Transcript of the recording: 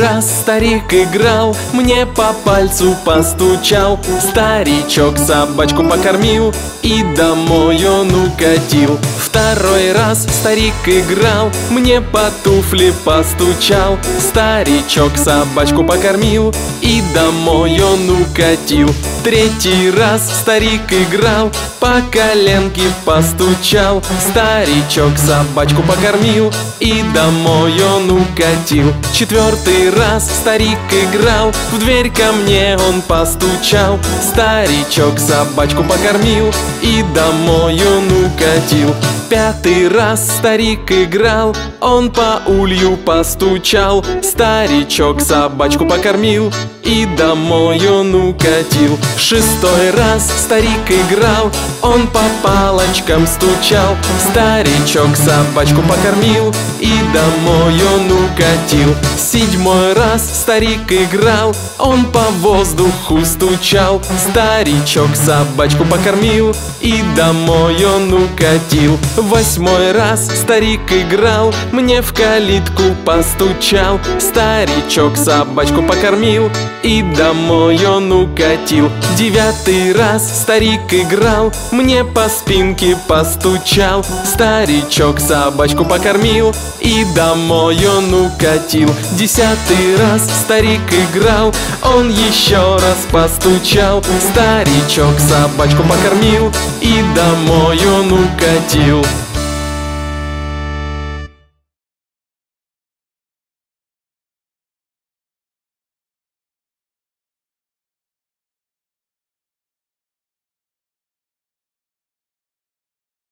раз старик играл, мне по пальцу постучал. Старичок собачку покормил и домой он укатил. Второй раз старик играл, мне по туфле постучал. Старичок собачку покормил и домой он укатил. Третий раз старик играл, по коленке постучал. Старичок собачку покормил и домой он укатил Четвертый раз старик играл, в дверь ко мне он постучал. Старичок собачку покормил и домой он укатил Пятый раз старик играл, он по улью постучал Старичок собачку покормил и домой он укатил. Шестой раз старик играл, он по палочкам стучал Старичок собачку покормил и домой он укатил. Седьмой раз старик играл, он по воздуху стучал Старичок собачку покормил и домой он укатил Восьмой раз старик играл, мне в калитку постучал. Старичок собачку покормил и домой он укатил. Девятый раз старик играл, мне по спинке постучал. Старичок собачку покормил и домой он укатил. Десятый раз старик играл, он еще раз постучал. Старичок собачку покормил и домой он укатил